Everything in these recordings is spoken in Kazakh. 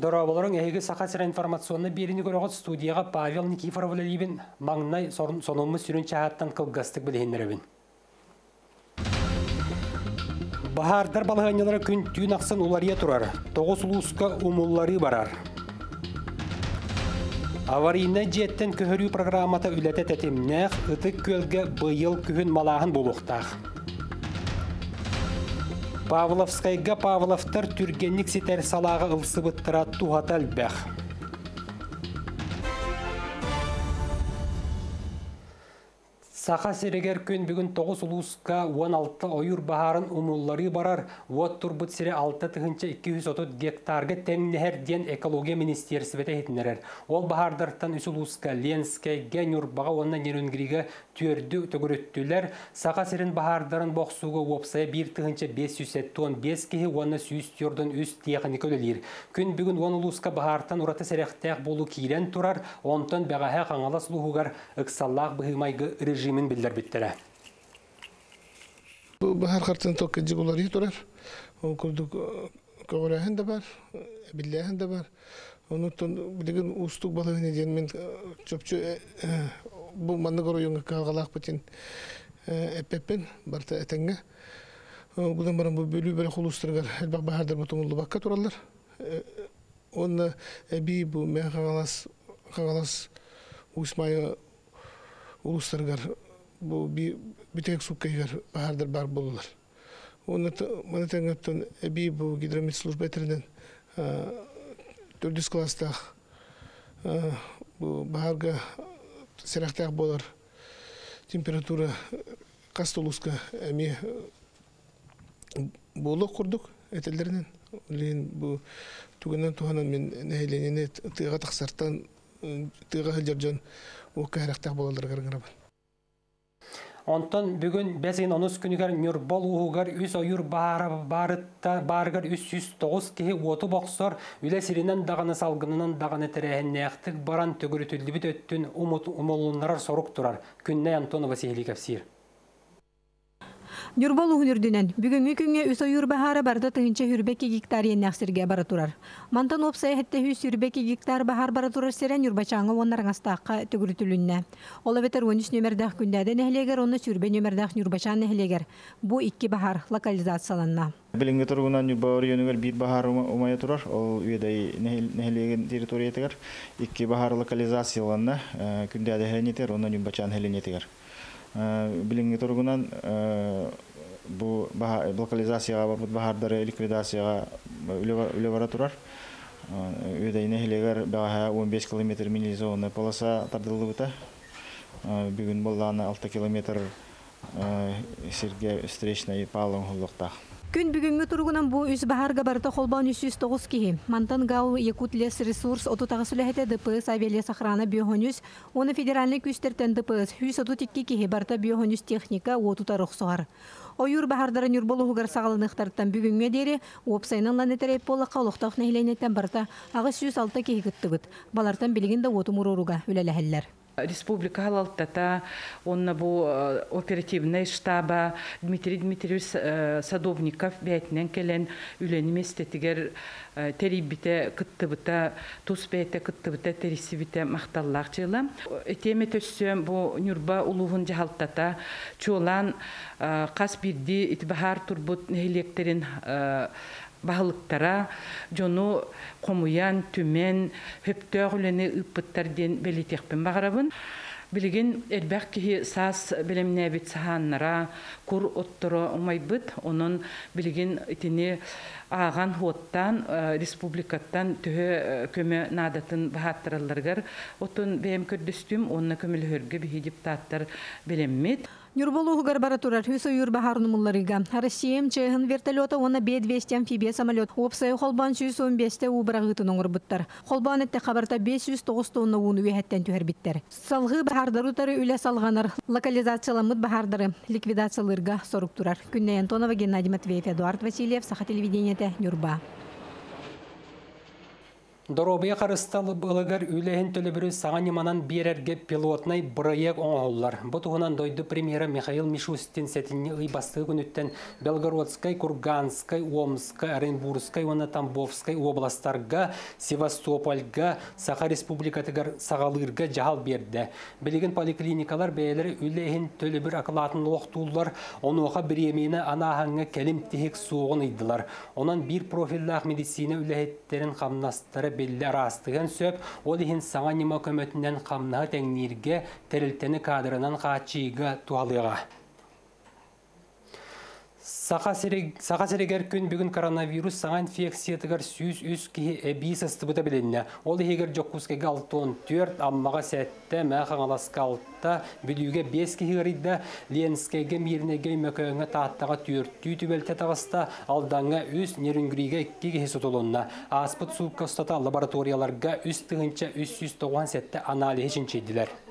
Дороболорың әйгі сақасыра информационны беріні көріғыт студияға Павел Никифоров лебін маңнай сонылмы сүрін чағаттан қылғастық білгендеребін. Бахардар балығанялары күн түйін ақсын улария тұрар. Тоғыз ұлысқа умуллары барар. Аварийна жеттен көхөрүү программата үләтә тәтемнәх, ытык көлгә быйыл күһін малаһын булуқтақ. Павловскайга Павловтар түргенник сетер салағы ылсыбыттыра тухатал бәх. Сақа серегер күн бүгін 9 ұлысқа 16 ойыр бағарын умуллары барар, уот турбут сире 6 тыгынча 230 гектарға тәңнәһәр ден экология министерствете хетінерер. Ол бағардартан үс ұлысқа Ленскай, Генюр баға онна нерінгіриге түрді төгіріттілер. Сақа серін бағардарын боқсуға опсая 1 тыгынча 500 тон 5 кеге онна сүйіс түрдің үс техника өлелер. Күн бүгін 10 ұлысқа бағартан ұраты сәрәқтәқ болу кейрен тұрар, онтан бәғаға қаңалас лұғығар ұқсаллақ бұғымайғы режимін Elbak bahardır mutumullu bakka turallar. Onu ebi bu me kagalas kagalas usmaya uluslargar bu bir bitek sukkaygar bahardır bar bulurlar. Onu mana tengaptan ebi bu gidromit служба eterinden dördüz klasta bu baharga seraqtaq bolar temperatura kastoluska emi bolu kurduk etellerinin Лин бу тугунан туханан мен нәһиленене тыга тахсартан тыга хылжаржан у кахрактак болалар гаргарабын. Онтон бүгін бәсен онус күнігер мюрбол уғығар үс ойыр барытта баргар үс үс тоғыз кеге оты боқсор үлі сиринен дағаны салғынынан дағаны нәқтік баран төгірітілді біт өттін умолунларар сорук тұрар. Күнне Антонова Василий Капсир. Нюрбол уһунурдунан бүгүнгү күнгө үс ойур бахара барда тыгынча хүрбеки гектар еннәхсирге бара турар. Мантан опсай хетте хүс хүрбеки гектар бахар бара турар серен юрбачаңы оннарыңастааққа төгүрүтүлүннә. Ола бетер 13 нөмердах күндәдә нәһлегер, оны сүрбе нөмердах юрбачан нәһлегер. Бу икки бахар локализацияланна. Билинге тургунан юбар йөнүгөр бир бахар умая турар. Ол үйдәй нәһлеген территориятегер икки бахар локализацияланна. Күндәдә хәнитер, оннан юрбачан хәленетегер. Билинги тургунан бу локализацияга бахардары ликвидацияга үле бара турар. Үйдәйне хилегер баха 15 километр мини зона полоса тардылы бута бүгүн болланы 6 километр сирге встречный палын хуллукта Күн бүгүнгү тургунан бу үс бахарга барыта холбан 309 киһи. Мантан гау Якут лес ресурс оту тагысылыхете ДПС авиалес охрана биохонюс, оны федеральный күстертен ДПС 132 киһи барта биохонюс техника оту тарухсугар. Ойур бахардарын юрболугар сагалыныктардан бүгүнгө дери опсайнын ланетереп бола калуктак нехленеттен барта агыс 106 киһи гыттыгыт. Балартан билигин да оту муруруга үлелехеллер. Республика халалтата онна бу оперативный штаба Дмитрий Дмитриевич Садовников бәйтінен келен үленіместетігер терибите кыттыбыта тус бәйте кыттыбыта терисибите мақталлақ жылы. Этеме төссөм бу нюрба улуғын жахалтата чуолан қас бірді итбахар турбут нехилектерин баһылыктара жону комуян түмен хөптөөгүлени ыппыттар ден белитекпин багарабын билигин элбэх киһи саас белемнээбит саһааннара кур отторо умайбыт онон билигин итини ааган хуоттан республикаттан төһө көмө наадатын баһааттаралларгар отун бэм көрдөстүм онна көмөлөһөргө биһи диптааттар белеммит Нюрболугар бара турар хүс ойур бахар нумулларыга. Россиям чехын вертолета оны Б-200 амфибия самолет. Опсай холбан 115-те убрагытын оңырбыттар. Холбан этте хабарта 509 тонна уну үйәттен түһәрбиттер. Салғы бахардарутары үлә салганар. Локализацияламыт бахардары ликвидациялырга сорук турар. Күннәй Антонова, Геннадий Матвеев, Эдуард Васильев, Саха телевидениете, Нюрба. Доробия қарысталы бұлығыр үләйін төлі саңа неманан берерге пилотнай бұрайек оңғоллар. Бұ туғынан дойды премьера Михаил Мишустин сәтіне ұйбасты күніттен Белгородскай, Курганскай, Омскай, Оренбургскай, оны Тамбовскай областарға, Севастопольга, Саха Республикатығар сағалырға жағал берді. Білеген поликлиникалар бәйелері үләйін төлі бір ақылатын оқтулар, оны оға бір емені анағаңа кәлім тек соғын. Онан бір профиллақ медицина үләйеттерін қамнастары белли арастыган сөп, ол ихин саңа нема көмөтүнен қамнаға тәңнирге тәрілтені кадрынан қачыйға туалыға. Сақа серегер күн бүгін коронавирус саңа инфекциятығар сүйіз үз кихи әбейс ыстыбыта біленне. Ол егер жоққускеге алтуын төрт аммаға сәтті мәқаң аласқа алтта бүліуге бес ғаридда ленскеге мирнеге мөкөңі тааттаға төрттүй түбелте тағыста алдаңа үз нерінгіриге ikki кихи сотолунна. Аспыт сулка ұстата лабораторияларға үз тығынча 390 сәтті анализ чинчейділер.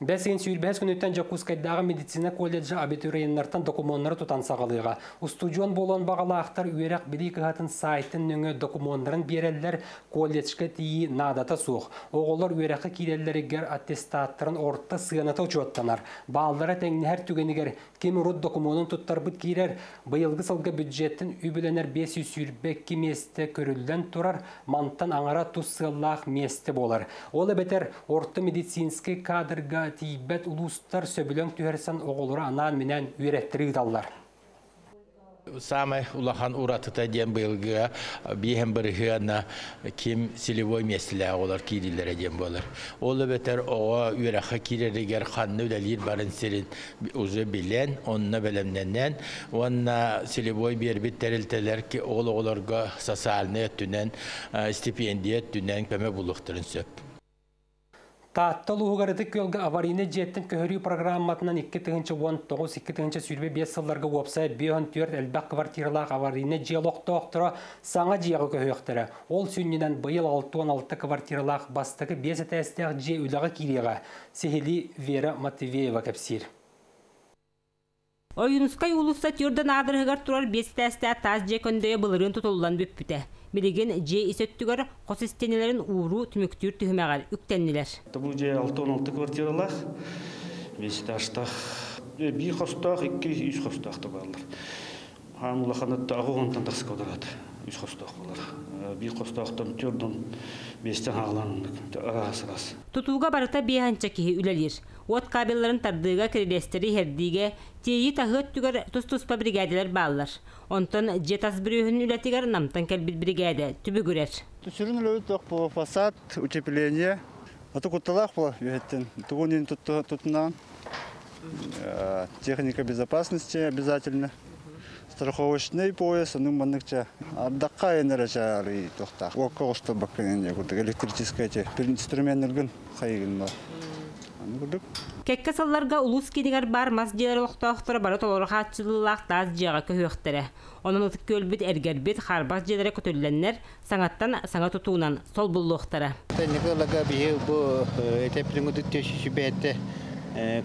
Бәсген сүйірбәс күніттен Жакускайдағы медицина колледжі абитуриеннартан документары тұтан сағалыға. Устудион болон бағалақтар үйерек білі кығатын сайтын нүңі документтарын берелер колледжге тиі надата суық. Оғылар үйерекі кейлелерігер аттестаттарын орта сығаната ұчуаттанар. Балдары тәңнер түгенігер кем ұрыт документын тұттар бұд кейлер бұйылғы сылғы бюджеттін үбіленер 500 сүйірбәк кеместі көрілден тұрар, мантан аңара тұсылақ месті болар. Олы бәтер орта медицинский кадрға тибет улустар сөбілің түһәрсен оғылыра анан менен үйреттірі даллар. Самый улахан уратыта дем быйлгы биһем бирһына ким силевой месле олар кирилер дем болар. Ол бетер ого үрәхә киререгер ханны үләлир барын серин уже билен, онна белемнәннән, онна силевой бер бит терилтелер ки ол оларга социальный түнен стипендия түнен көмө булуктырын сөп. Таатта луғарыты көлгі аварийны жеттін көхірі программатынан 2-19-2 сүрбе 5 сылларға опса 5-4 әлбәк квартиралақ аварийны жиялоқты оқтыра саңа жияғы көхіқтірі. Ол сүннінен бұйыл 6-16 квартиралақ бастығы 5 тәстіғ же үліға киреға. Сехили Вера Матвеева кәпсир. Ойынускай улуста түрден адырғығар тұрар 5 тәстіғ таз же көндеге бұлырын тұтылудан бүппіті. Билеген же исөттүгөр косистенелерин ууру түмүктүр түһүмәгәр үктеннилер. Бұл же 6-16 квартиралар, 5 таштақ, bir хостақ, 2-3 хостақ та балар. Хамула ханатта ағуғантан тақсы кодырады, 3 хостақ балар. Bir хостақтан түрден 5-тен ағылан арас-арас. Тутууга барыта киһи үлелир. От кабелларын тардыга кредестери хердиге тейи тахыт түгөр тус-туспа бригадилер баалар. Онтон жетас бүрүһүн үлетигер намтан келбит бригада түбүгүрер. Түсүрүн өлөбүт тох по фасад, утепление. Аты кутталах по юхеттен. Тугунин тутунан. Техника безопасности обязательно. Страховочный пояс, ну маныкча. Аддакка энерача ары тохта. Окко осто баккенен ягут электрическая те инструменттерген хайгын бар. Кекке салларга улус кидигер бар мас жер лохтоохтора бары толор хатчылылаах таз жиага көһөөхтере. Онун ытык көлбүт эргербит харбас жере көтөлленнер саңаттан саңа тутуунан сол буллуохтара. Тенникалага бие бу этеплингуду төшүбетте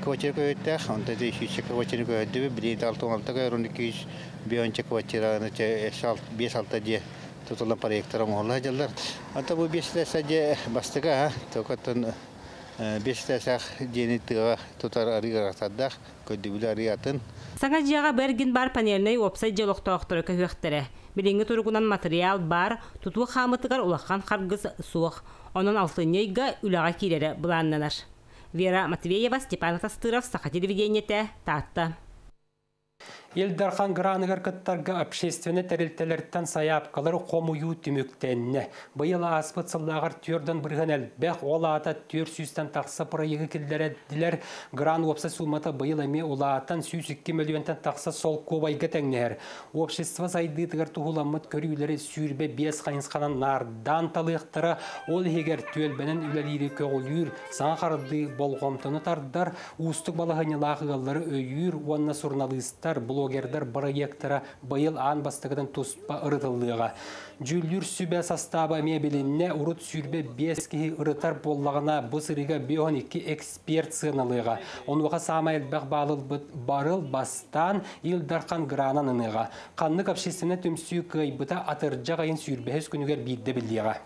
квартира көйттәх, онда да иши квартира көйдү, бир алтын алтыга рундики бионча квартира, наче 5-6 де тутулан проекттар моңла жаллар. Ата бу 5 саде бастыга, токатын бештәсәк дени тыга тутар арыгартаддак көдүбүлө арыятын. Саңа жиага берген бар панельный опсай жолоктоохтору көһөхтере. Билинге тургунан материал бар, туту хамытыгар улахан харгыз суох. Онун алтынйыга үлага кирере буланнанар. Вера Матвеева, Степан Тастыров, Саха телевидениете, Татта. Елдархан граныгар кыттарга общественный тәрелтелерттен саяпкалары қомую түміктенне. Бұйыл аспыт сыллағар түрден бірген әлбәқ олаата төр сүйстен тақсы проегі келдері дилер гран опса сумата бұйыл әме олаатан 102 миллионтен тақсы сол кобайға тәңнер. Общество сайды тығыр тұғыламыт көрүйлері сүйірбе бес қайынсқанан нардан талықтары ол егер төлбенен үлелері көғылүйір саңа қарады болғомтыны тардар устық балағыны лағығалары өйір, онна сурналыстар бұл блогердар проекттара байыл аан бастыгытын туспа ырытыллыга. Жүлдүр сүбе состава мебелинне урут сүрбе бес ырытар боллагына бу сырыга бион икки эксперт сыналыга. Онуға самай элбэх балыл барыл бастан илдархан гранан ыныга. Каннык общественне түмсүү кыйбыта атыржа кайын сүрбеһес күнүгер бидде билдига.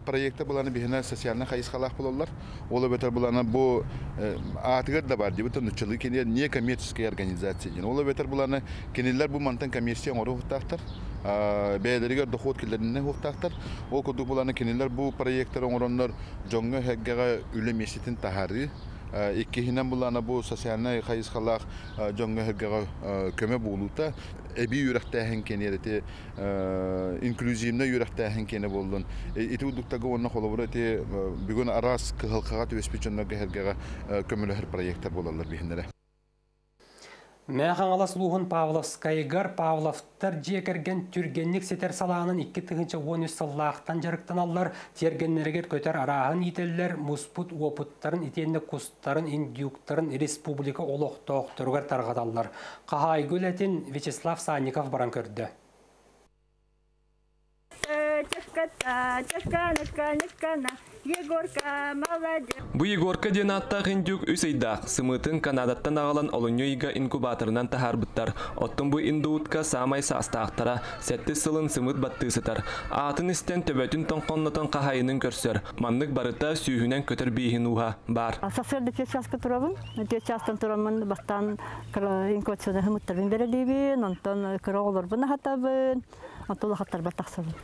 Проекта буланы бихина социальный хайысхалах бололар. Ол бетер буланы бу атыгар да бар дибет нучылы кене не коммерческая организация. Ол бетер буланы кенелер бу мантан коммерция ору хутактар. Бәйләргә доход киләренә хутактар. Ол куду буланы кенелер бу проекттар оңороннар жоңга хәггә үлем месетин тахары. Иккихинен буланы бу социальный хайысхалах жоңга хәггә көмө булута эби юрактаһын кенерете инклюзивна юрактаһын кене болдун ити удуктага онна холобура те бүгүн арас кыхылкага төбеспичоннага хергага көмөлөһөр проекттер болалар бихинере Мәхаңалас луғын Павловскайгар Павловтар жекерген түргенник сетер салаанын 2 тыгынча 13 сыллақтан жарықтан аллар тергеннергер көтер арағын ителлер мұспут опуттарын итенне кустарын индюктарын республика олоқтоқтырғар тарғадаллар. Қағай гөлетін Вячеслав Санников баран көрді. Бу Егорка ден аттақ индюк үс айдақ. Сымытын Канадаттан ағалан олыньойга инкубаторынан тахарбыттар. Оттын бу индуутка самай састақтара, сәтті сылын сымыт баттысытар. Атын істен төбөтін тоңқоннатан қахайының көрсөр. Маннык барыта сүйхінен көтір бейхін уға бар. Сасырды тез частка турабын. Тез частан турамын бастан инкубационы хымыттарын берелейбін, онтан кыра оларбын хатабын. Атыла хаттар баттақсабын.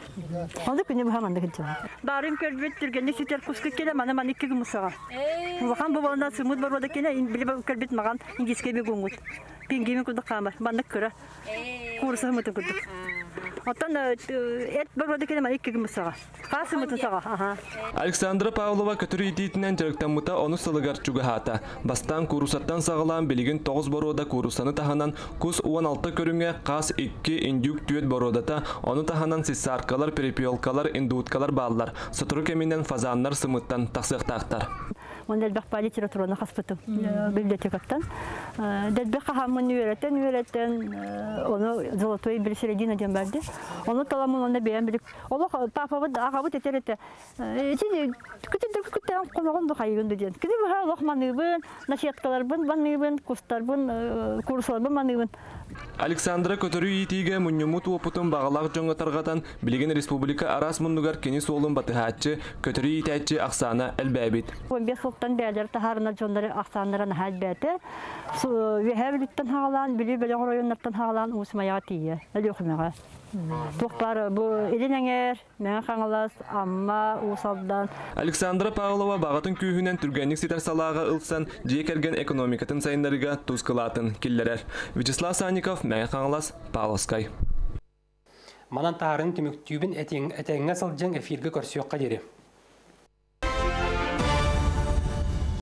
Онды күні бұға манды кінчі. Барын көрбет түргенде сетер кускі келе мана ман екі күмісаға. Вахан бұл балында сымыт бар вода келе, біле көрбет маған ингеске бе гуңгут. Пенгемен күдік қамар, банды күрі. Курсы хымытын күдік. Оттан эт бар вода келе ман екі күмісаға. Қасы мытын саға. Александра Павлова көтір ититінен жүріктен мұта оны сылыгар чугахата. Бастан курусаттан сағылан білігін 9 борода курусаны таханан кус 16 көріңе қас 2 индюк түйет бородата оны таханан сиссаркалар, перепиолкалар, индууткалар баллар. Сотуру кеминен фазаннар сымыттан тақсықтақтар. Мен дәлбәк по литератураны хаспытым библиотекаттан. Дәлбәк хамын үйрәтен, үйрәтен, оны золотой бір середина ден бәрді. Оны таламын, оны бәйен білік. Олы папабы ағабы тетер еті. Сен күтендер күттен қонағын бұ қайығынды ден. Кіді бұға олық маныбын, насияткаларбын, маныбын, курстарбын, курсларбын маныбын. Александра көтөрү итиге муннюмут опутун багалак жоңго таргатан билеген республика арас муннугар кени солун батыхатчы көтөрү итәччи Аксана Элбәбит. 15 сылтан бәлер тахарына жондары Аксанларын хәлбәте. Вехәбилиттен хагалан, били белән районнардан хагалан усмая тие. Әлөхмәгә. Тухпар бу иленәңер, мен хаңалас, амма усалдан. Александра Павлова багатын күйүнен түргәнник ситер салага ылсан жекерген экономикатын сайындарыга тускылатын киллерер. Вячеслав Санников, мен хаңалас, Павловскай. Манан тарын түмүктүүбүн этеңге сылжың эфирге көрсөкка дери.